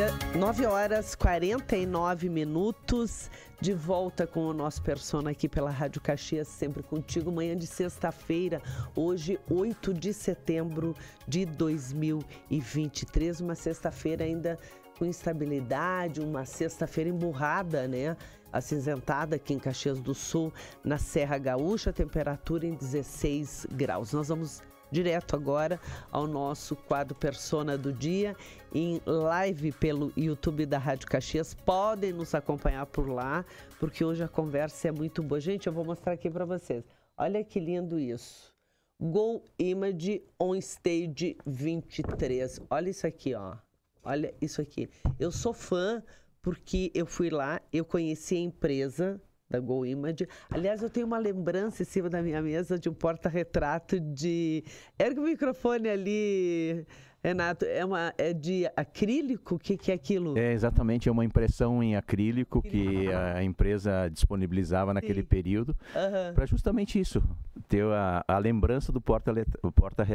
Olha, 9 horas 49 minutos, de volta com o nosso persona aqui pela Rádio Caxias, sempre contigo, manhã de sexta-feira, hoje 8 de setembro de 2023, uma sexta-feira ainda com instabilidade, uma sexta-feira emburrada, né? Acinzentada aqui em Caxias do Sul, na Serra Gaúcha, temperatura em 16 graus. Nós vamos direto agora ao nosso quadro Persona do Dia em live pelo YouTube da Rádio Caxias. Podem nos acompanhar por lá, porque hoje a conversa é muito boa. Gente, eu vou mostrar aqui para vocês. Olha que lindo isso. Go Image On Stage 23. Olha isso aqui, ó. Olha isso aqui. Eu sou fã porque eu fui lá, eu conheci a empresa da Go Image. Aliás, eu tenho uma lembrança em cima da minha mesa de um porta-retrato de. Ergue o microfone ali. Renato, é, uma, é de acrílico? O que, que é aquilo? É exatamente, é uma impressão em acrílico que a empresa disponibilizava naquele Sim. período uhum. para justamente isso, ter a, a lembrança do porta-retrato. Porta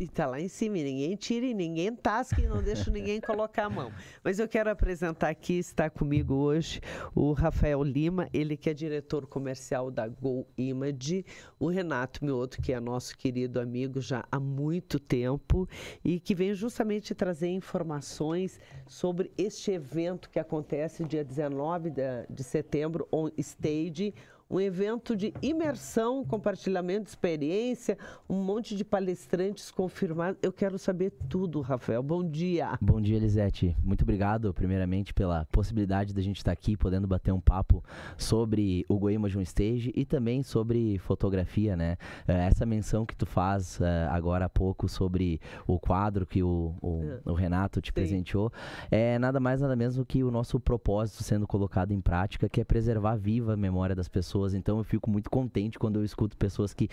e tá lá em cima, ninguém tira e ninguém tasca e não deixa ninguém colocar a mão. Mas eu quero apresentar aqui, está comigo hoje, o Rafael Lima, ele que é diretor comercial da Go Image, o Renato Mioto, que é nosso querido amigo já há muito tempo e que vem justamente trazer informações sobre este evento que acontece dia 19 de, de setembro, on stage, um evento de imersão, compartilhamento de experiência, um monte de palestrantes confirmados. Eu quero saber tudo, Rafael. Bom dia. Bom dia, Elisete. Muito obrigado, primeiramente, pela possibilidade da gente estar aqui podendo bater um papo sobre o Goiama João Stage e também sobre fotografia, né? É, essa menção que tu faz é, agora há pouco sobre o quadro que o, o, é. o Renato te Sim. presenteou é nada mais nada menos do que o nosso propósito sendo colocado em prática, que é preservar viva a memória das pessoas pessoas. Então eu fico muito contente quando eu escuto pessoas que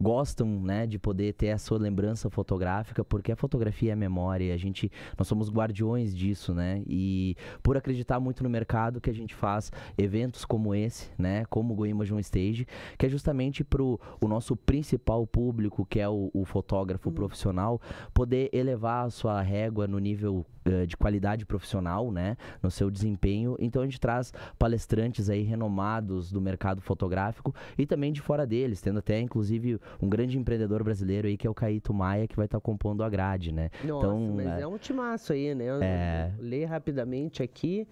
gostam, né, de poder ter a sua lembrança fotográfica, porque a fotografia é memória, a gente nós somos guardiões disso, né? E por acreditar muito no mercado que a gente faz eventos como esse, né, como o Goiama João Stage, que é justamente para o nosso principal público, que é o, o fotógrafo uhum. profissional, poder elevar a sua régua no nível uh, de qualidade profissional, né, no seu desempenho. Então a gente traz palestrantes aí renomados do mercado fotográfico e também de fora deles, tendo até inclusive um grande empreendedor brasileiro aí que é o Caíto Maia, que vai estar tá compondo a grade, né? Nossa, então, mas é, é um timaço aí, né? É... Ler rapidamente aqui.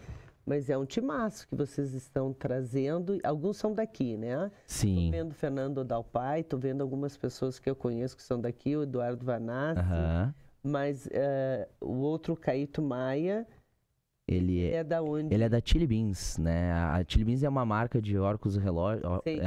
Mas é um timaço que vocês estão trazendo. Alguns são daqui, né? Sim. Estou vendo Fernando Dalpai, estou vendo algumas pessoas que eu conheço que são daqui, o Eduardo Vanassi. Uhum. Mas uh, o outro, Caíto Maia, ele é, é da onde? Ele é da Chili Beans, né? A Chili Beans é uma marca de óculos relógio.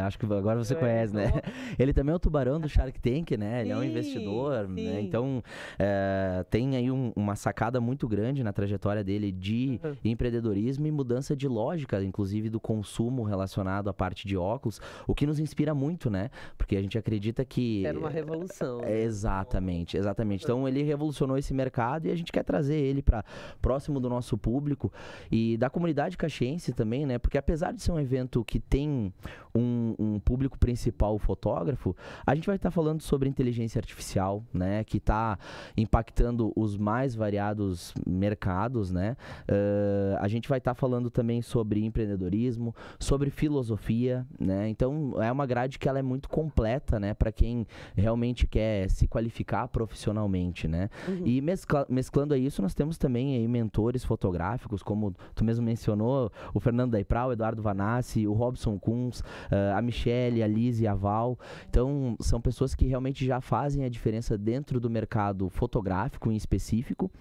Acho que agora você é, conhece, né? Ele também é o tubarão do Shark Tank, né? Ele sim, é um investidor, né? Então é, tem aí um, uma sacada muito grande na trajetória dele de uhum. empreendedorismo e mudança de lógica, inclusive do consumo relacionado à parte de óculos, o que nos inspira muito, né? Porque a gente acredita que. Era uma revolução. É, exatamente, exatamente. Então ele revolucionou esse mercado e a gente quer trazer ele para próximo do nosso público público e da comunidade caxiense também, né? Porque apesar de ser um evento que tem um, um público principal, o fotógrafo, a gente vai estar tá falando sobre inteligência artificial, né? Que está impactando os mais variados mercados, né? Uh, a gente vai estar tá falando também sobre empreendedorismo, sobre filosofia, né? Então é uma grade que ela é muito completa, né? Para quem realmente quer se qualificar profissionalmente, né? Uhum. E mescla mesclando a isso, nós temos também aí mentores fotográficos como tu mesmo mencionou, o Fernando Daipral, o Eduardo Vanassi, o Robson Kunz, uh, a Michelle, a Liz e a Val. Então, são pessoas que realmente já fazem a diferença dentro do mercado fotográfico em específico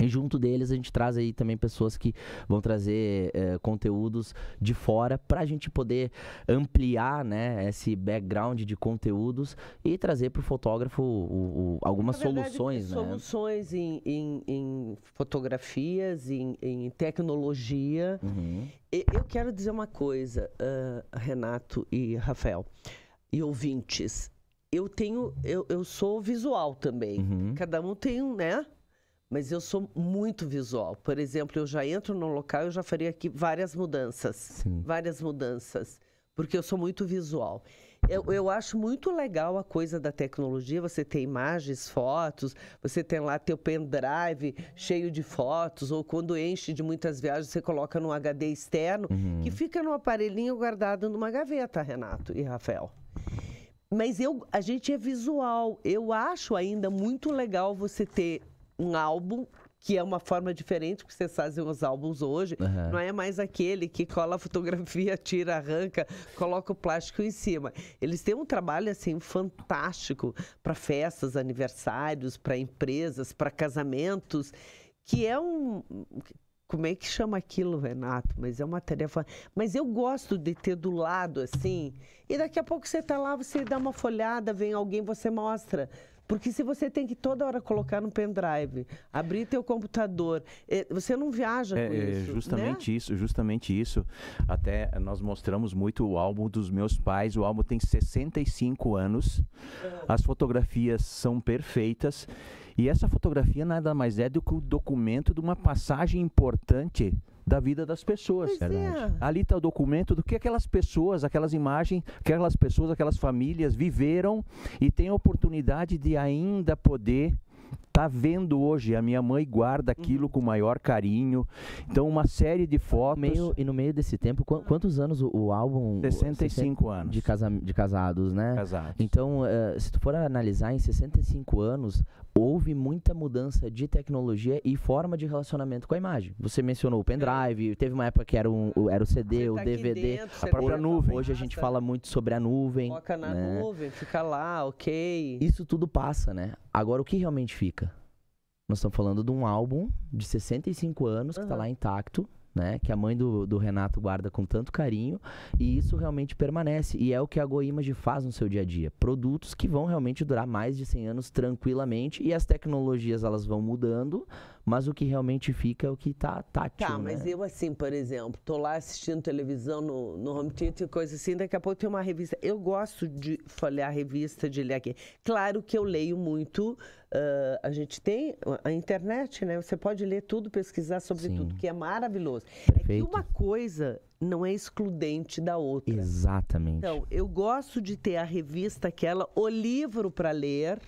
e junto deles a gente traz aí também pessoas que vão trazer é, conteúdos de fora para a gente poder ampliar né, esse background de conteúdos e trazer para o fotógrafo o, o, algumas verdade, soluções. Né? Soluções em, em, em, fotografias, em, em tecnologia. Uhum. Eu quero dizer uma coisa, uh, Renato e Rafael, e ouvintes. Eu tenho, eu, eu sou visual também. Uhum. Cada um tem um, né? Mas eu sou muito visual. Por exemplo, eu já entro no local, eu já faria aqui várias mudanças. Sim. Várias mudanças. Porque eu sou muito visual. Eu, eu acho muito legal a coisa da tecnologia. Você tem imagens, fotos, você tem lá teu pendrive cheio de fotos, ou quando enche de muitas viagens, você coloca num HD externo, uhum. que fica no aparelhinho guardado numa gaveta, Renato e Rafael. Mas eu, a gente é visual. Eu acho ainda muito legal você ter um álbum que é uma forma diferente que vocês fazem os álbuns hoje. Uhum. Não é mais aquele que cola a fotografia, tira, arranca, coloca o plástico em cima. Eles têm um trabalho assim fantástico para festas, aniversários, para empresas, para casamentos, que é um como é que chama aquilo, Renato? Mas é uma tarefa. Mas eu gosto de ter do lado assim. E daqui a pouco você está lá, você dá uma folhada, vem alguém, você mostra. Porque se você tem que toda hora colocar no pendrive, abrir teu computador, é, você não viaja com é, isso. Justamente né? isso, justamente isso. Até nós mostramos muito o álbum dos meus pais. O álbum tem 65 anos. As fotografias são perfeitas. E essa fotografia nada mais é do que o documento de uma passagem importante da vida das pessoas. É. Ali está o documento do que aquelas pessoas, aquelas imagens, aquelas pessoas, aquelas famílias viveram e têm a oportunidade de ainda poder tá vendo hoje. A minha mãe guarda aquilo uhum. com maior carinho. Então, uma série de fotos. Meio, e no meio desse tempo, quantos anos o, o álbum? 65 anos. De, casa, de casados, né? Casados. Então, uh, se tu for analisar, em 65 anos, houve muita mudança de tecnologia e forma de relacionamento com a imagem. Você mencionou o pendrive, teve uma época que era, um, era o CD, Você o tá DVD, dentro, a própria nuvem. Hoje a gente fala muito sobre a nuvem. Coloca na né? nuvem, fica lá, ok. Isso tudo passa, né? Agora, o que realmente fica? Nós estamos falando de um álbum de 65 anos que está lá intacto, né? Que a mãe do, do, Renato guarda com tanto carinho e isso realmente permanece. E é o que a GoImage faz no seu dia a dia. Produtos que vão realmente durar mais de 100 anos tranquilamente e as tecnologias elas vão mudando, mas o que realmente fica é o que tá tátil, Tá, mas né? eu assim, por exemplo, tô lá assistindo televisão no, no home theater e coisa assim, daqui a pouco tem uma revista. Eu gosto de folhear a revista, de ler aqui. Claro que eu leio muito, uh, a gente tem a internet, né? Você pode ler tudo, pesquisar sobre Sim. tudo, que é maravilhoso. Perfeito. É que uma coisa não é excludente da outra. Exatamente. Então, eu gosto de ter a revista aquela, o livro para ler,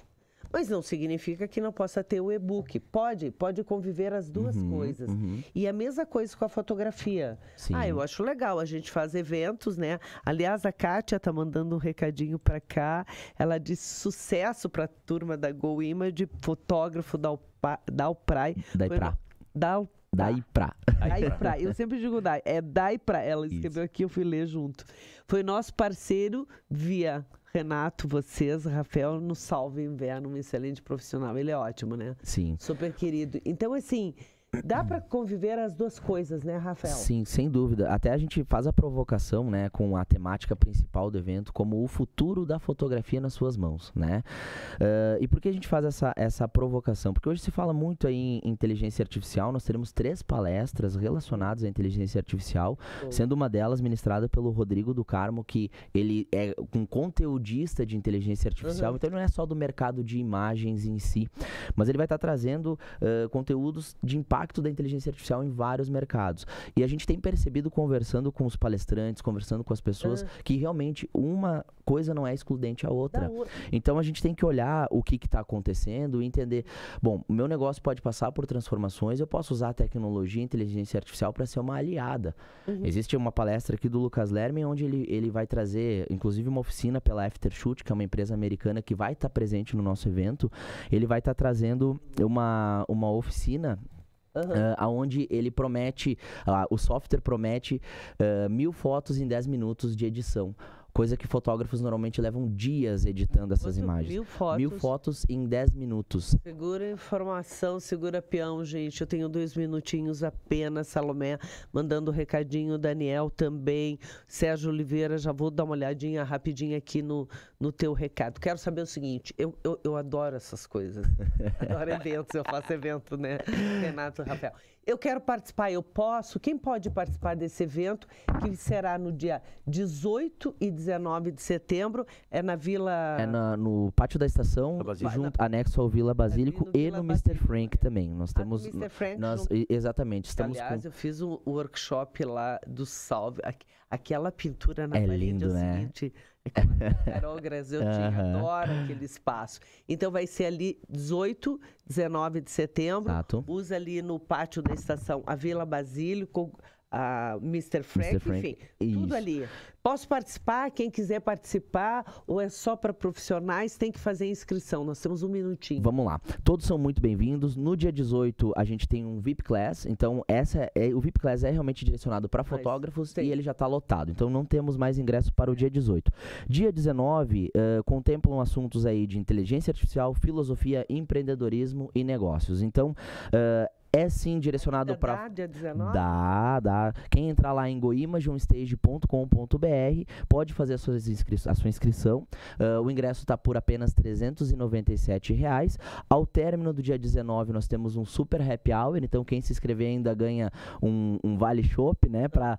mas não significa que não possa ter o e-book. Pode, pode conviver as duas uhum, coisas. Uhum. E a mesma coisa com a fotografia. Sim. Ah, eu acho legal. A gente faz eventos, né? Aliás, a Kátia tá mandando um recadinho para cá. Ela disse sucesso para a turma da Go Image, fotógrafo da, Upa, da Uprai. Da Ipra. Da Daí pra. Daí pra. Eu sempre digo Dai. É Dai pra. Ela escreveu Isso. aqui, eu fui ler junto. Foi nosso parceiro via Renato, vocês, Rafael, no Salve Inverno, um excelente profissional. Ele é ótimo, né? Sim. Super querido. Então, assim, Dá para conviver as duas coisas, né, Rafael? Sim, sem dúvida. Até a gente faz a provocação, né, com a temática principal do evento, como o futuro da fotografia nas suas mãos, né? Uh, e por que a gente faz essa, essa provocação? Porque hoje se fala muito aí em inteligência artificial. Nós teremos três palestras relacionadas à inteligência artificial, oh. sendo uma delas ministrada pelo Rodrigo do Carmo, que ele é um conteudista de inteligência artificial. Uhum. Então, ele não é só do mercado de imagens em si, mas ele vai estar tá trazendo uh, conteúdos de impacto impacto da inteligência artificial em vários mercados. E a gente tem percebido conversando com os palestrantes, conversando com as pessoas, que realmente uma coisa não é excludente à outra. Então a gente tem que olhar o que está acontecendo e entender, bom, o meu negócio pode passar por transformações, eu posso usar a tecnologia e inteligência artificial para ser uma aliada. Uhum. Existe uma palestra aqui do Lucas Lerman onde ele, ele vai trazer, inclusive, uma oficina pela Aftershoot, que é uma empresa americana que vai estar tá presente no nosso evento. Ele vai estar tá trazendo uma, uma oficina Uhum. Uh, aonde ele promete, uh, o software promete uh, mil fotos em 10 minutos de edição. Coisa que fotógrafos normalmente levam dias editando essas Quanto? imagens. Mil fotos. Mil fotos em 10 minutos. Segura informação, segura peão, gente. Eu tenho dois minutinhos apenas, Salomé, mandando um recadinho. Daniel também. Sérgio Oliveira, já vou dar uma olhadinha rapidinho aqui no, no teu recado. Quero saber o seguinte: eu, eu, eu adoro essas coisas. adoro eventos, eu faço evento, né? Renato Rafael eu quero participar, eu posso? Quem pode participar desse evento, que será no dia 18 e 19 de setembro? É na Vila. É na, no pátio da estação, junto, na... anexo ao Vila Basílico e Vila no Mr. Frank também. Nós temos. Ah, Mr. Frank, nós, exatamente. Estamos Aliás, com... eu fiz um workshop lá do Salve. Aquela pintura na é parede lindo, é o né? seguinte Carol Graziotin Aham. adora aquele espaço. Então vai ser ali 18, 19 de setembro. Exato. Usa ali no pátio da estação a Vila Basílico, a Mr. Frank, Frank, enfim, tudo isso. ali. Posso participar? Quem quiser participar, ou é só para profissionais, tem que fazer inscrição. Nós temos um minutinho. Vamos lá. Todos são muito bem-vindos. No dia 18, a gente tem um VIP Class. Então, essa é, o VIP Class é realmente direcionado para fotógrafos tem. e ele já está lotado. Então, não temos mais ingresso para o dia 18. Dia 19, eh, contemplam assuntos aí de inteligência artificial, filosofia, empreendedorismo e negócios. Então, eh, é sim direcionado para dá, dia 19? Dá, dá. Quem entrar lá em goimageonstage.com.br pode fazer a sua, inscri a sua inscrição. Ah, o ingresso está por apenas 397 reais. Ao término do dia 19, nós temos um super happy hour. Então, quem se inscrever ainda ganha um, um vale shop, né? Para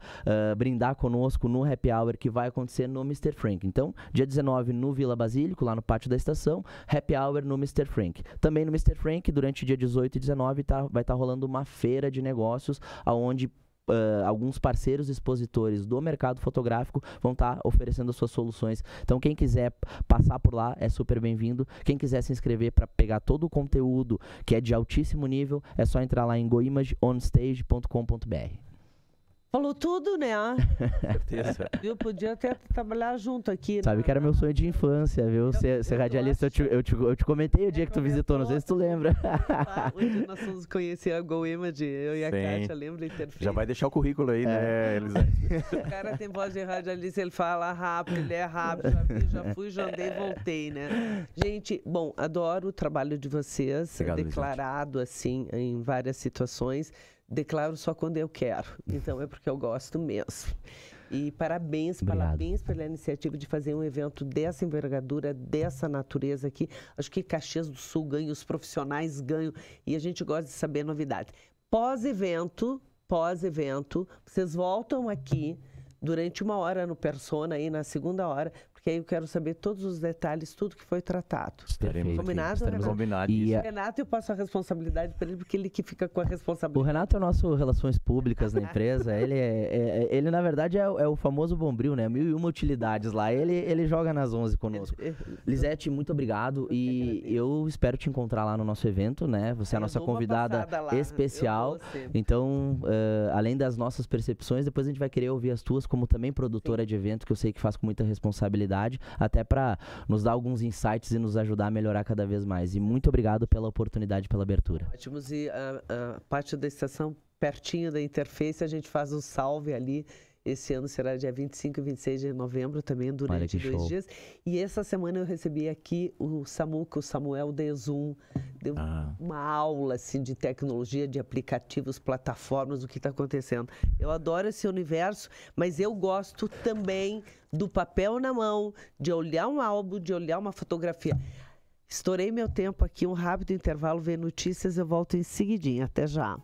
brindar conosco no happy hour que vai acontecer no Mr. Frank. Então, dia 19 no Vila Basílico, lá no pátio da estação. Happy hour no Mr. Frank. Também no Mr. Frank, durante o dia 18 e 19, tá, vai estar rolando uma feira de negócios, aonde ah, alguns parceiros expositores do mercado fotográfico vão estar oferecendo suas soluções. Então, quem quiser passar por lá é super bem-vindo. Quem quiser se inscrever para pegar todo o conteúdo que é de altíssimo nível, é só entrar lá em goimageonstage.com.br. Falou tudo, né? certeza. Eu podia até trabalhar junto aqui. Sabe na- que era meu sonho de infância, viu? Ser, ser eu tô radialista. Eu te, eu, te, eu te comentei o dia que tu visitou, não sei se tu lembra. Ah, Onde nós fomos conhecer a Go Image, eu e a Sim. Kátia, lembra? Interface. Já vai deixar o currículo aí, né, Elisete? O cara tem voz de radialista, ele fala rápido, ele é rápido, já, vi, já fui, já andei, voltei, né? Gente, bom, adoro o trabalho de vocês, Obrigado, declarado assim em várias situações. Declaro só quando eu quero, então é porque eu gosto mesmo. E parabéns, Obrigado. parabéns pela iniciativa de fazer um evento dessa envergadura, dessa natureza aqui. Acho que Caxias do Sul ganha, os profissionais ganham e a gente gosta de saber novidades. Pós-evento, pós-evento, vocês voltam aqui durante uma hora no Persona aí na segunda hora, porque aí eu quero saber todos os detalhes, tudo que foi tratado. Estaremos aqui. Combinado, Estaremos Renato? Combinado. E a- Renato, eu passo a responsabilidade para ele, porque ele que fica com a O responsabilidade. Renato é o nosso Relações Públicas na empresa. Ele, é, é- é- ele na verdade, é, o- é o famoso bombril, né? Mil e uma utilidades lá. Ele, ele joga nas 11 conosco. Lisete, muito obrigado. E eu espero te encontrar lá no nosso evento, né? Você é a Eu nossa convidada especial. Então, eh, além das nossas percepções, depois a gente vai querer ouvir as tuas, como também produtora de evento, que eu sei que faz com muita responsabilidade, até para nos dar alguns insights e nos ajudar a melhorar cada vez mais. E muito obrigado pela oportunidade, pela abertura. Ótimos. E a, a parte da estação pertinho da interface, a gente faz um salve ali. Esse ano será dia 25 e 26 de novembro também, durante dois show. dias. E essa semana eu recebi aqui o Samuca, o Samuel Dezum, deu Ah, uma aula assim, de tecnologia, de aplicativos, plataformas, o que está acontecendo. Eu adoro esse universo, mas eu gosto também do papel na mão, de olhar um álbum, de olhar uma fotografia. Estourei meu tempo aqui, um rápido intervalo, ver notícias, eu volto em seguidinho. Até já.